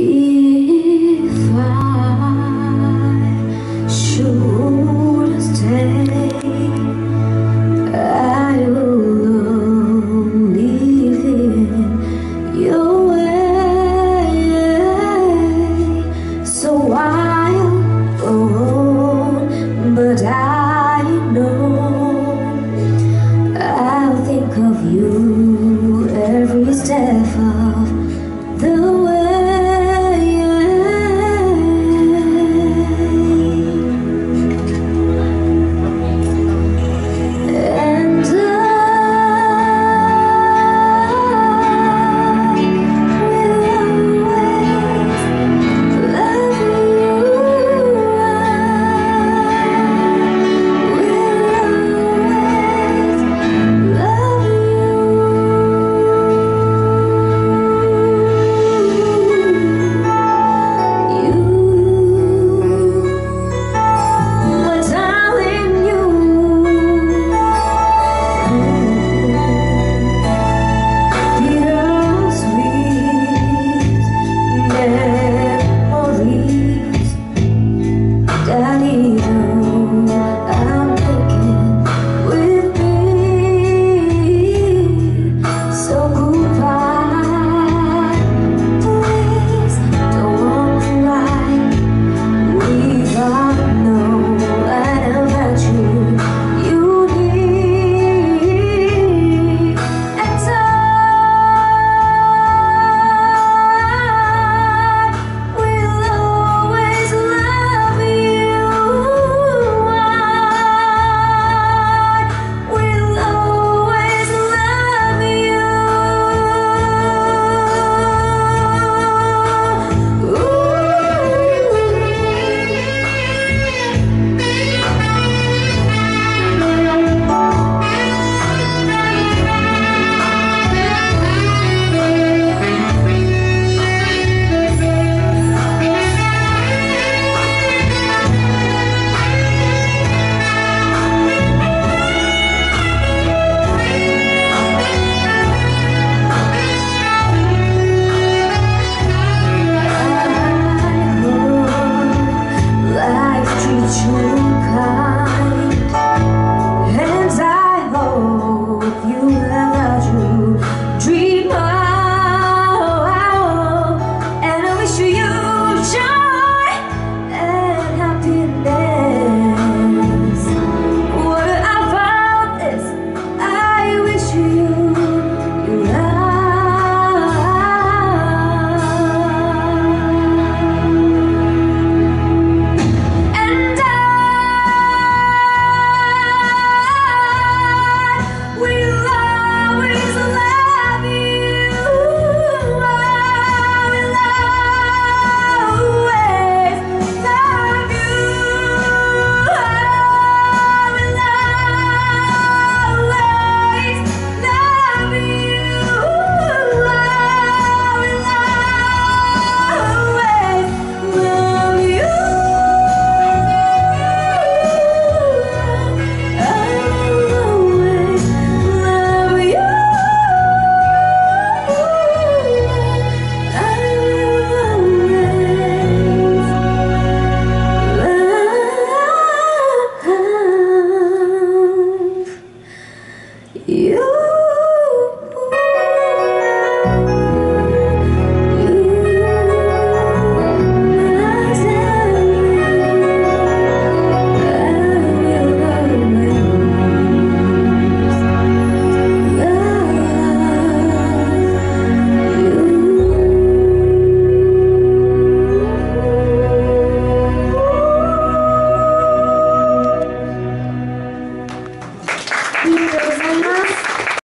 He